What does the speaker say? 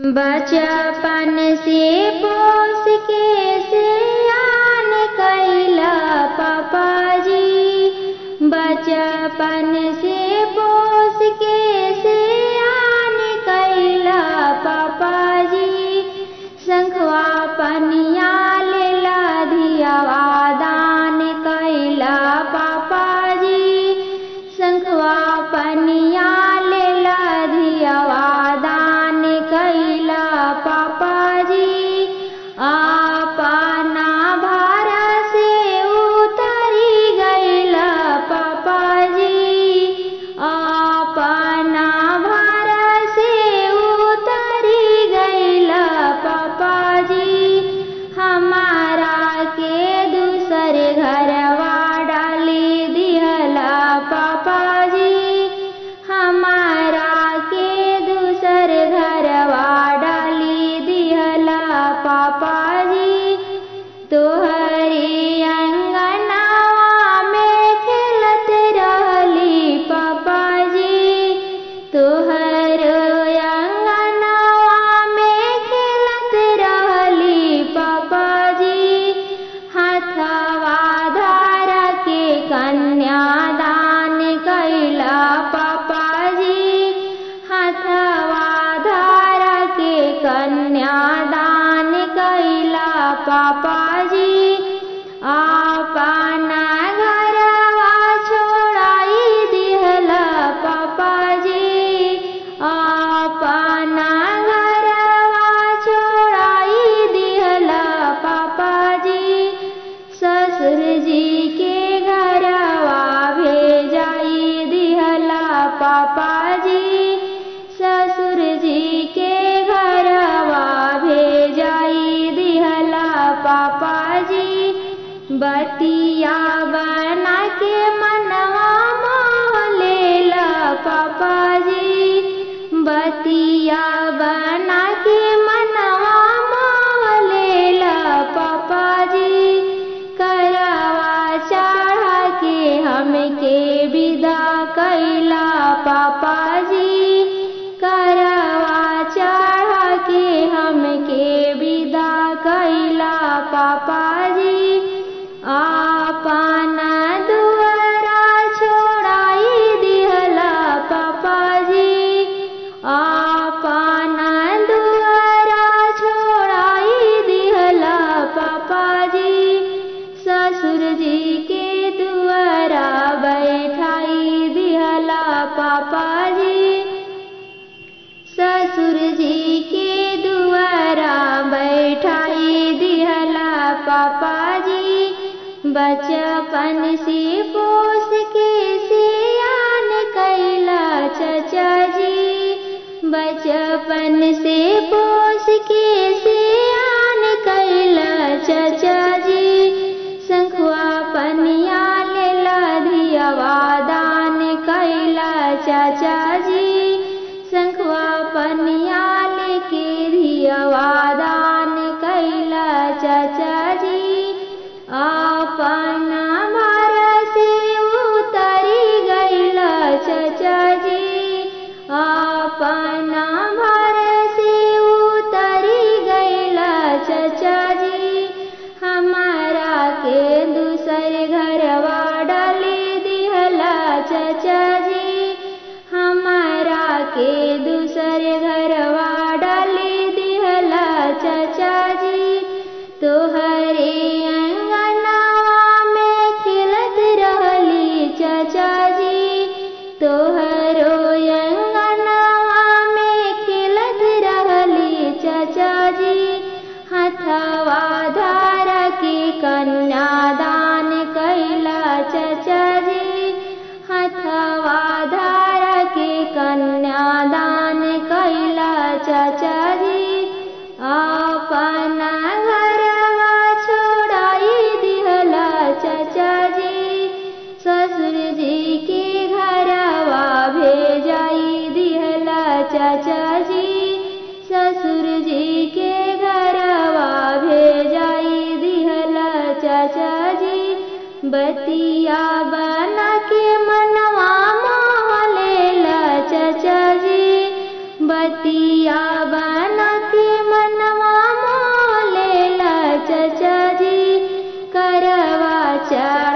बचपन से पोस के से आन कैला पापा जी। बचपन से Papa. पापाजी बतिया बना के मनवा मोलेला पापा जी करावा चढ़ा के हमके पापाजी बचपन से पोस के सियान कैला चचा जी बचपन से पोस के सियान कैला चचा जी शंखवा पनिया लेला दान कैला चाचा दूसर घरवा डाली दिहला चाचा जी। हमारा के दूसर घरवा डाली दिहला चाचा जी। तोहरे अंगनावा में खिलत रहली चाचा जी। तोहरो अंगनावा में खिलत रहली चाचा जी। हथवा धारा के कन्यादान 谢。